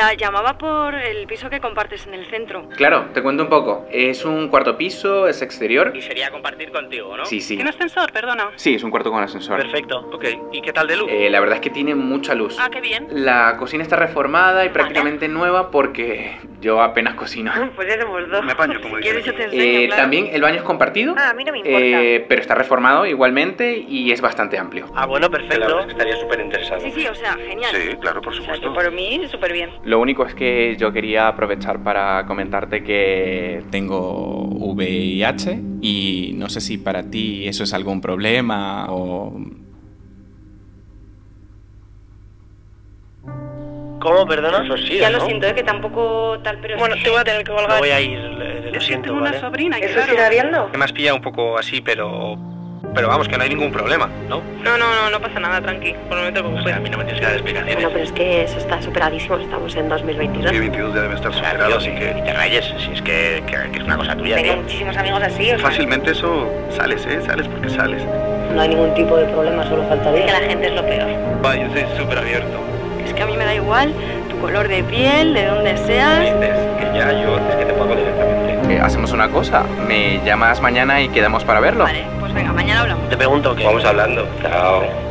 Hola, llamaba por el piso que compartes en el centro. Claro, te cuento un poco. Es un cuarto piso, es exterior. Y sería compartir contigo, ¿no? Sí, sí. ¿Tiene ascensor? Perdona. Sí, es un cuarto con ascensor. Perfecto, ok. ¿Y qué tal de luz? Eh, la verdad es que tiene mucha luz. Ah, qué bien. La cocina está reformada y prácticamente nueva porque yo apenas cocino. Pues ya somos dos. Me apaño, como Si quieres yo aquí. te enseño, Eh, claro. También el baño es compartido, Ah, a mí no me importa. eh, pero está reformado igualmente y es bastante amplio. Ah, bueno, perfecto. estaría súper interesado. Sí, sí, o sea, genial. Sí, claro, por O sea, supuesto. que por mí, súper bien. Lo único es que yo quería aprovechar para comentarte que tengo VIH y no sé si para ti eso es algún problema o... ¿Cómo, perdona? Eso sí, ya ¿no? lo siento, es que tampoco tal, pero... Bueno, es te voy a tener que No colgar. voy a ir, le- lo Es siento, tengo ¿vale? una sobrina, y ¿Eso claro. sigue habiendo? Que me has pillado un poco así, pero... Pero vamos, que no hay ningún problema, ¿no? No, no, no, no pasa nada, tranqui. Por el momento O como sea, a mí no me tienes que dar explicaciones. Bueno, pero es que eso está superadísimo, estamos en 2022. Sí, 22 ya debe estar O sea, superado, así ni que te rayes, si es que, que- que es una cosa tuya, Tengo tío. muchísimos amigos así, o sea, fácilmente eso sales, ¿eh? Sales porque sales. No hay ningún tipo de problema, solo faltaría. que la gente es lo peor. Va, yo soy súper abierto. Que a mí me da igual tu color de piel, de dónde seas. dices que ya yo es que te pago directamente. Eh, hacemos una cosa, me llamas mañana y quedamos para verlo. Vale, pues venga, mañana hablamos. Te pregunto que... Vamos hablando. Chao.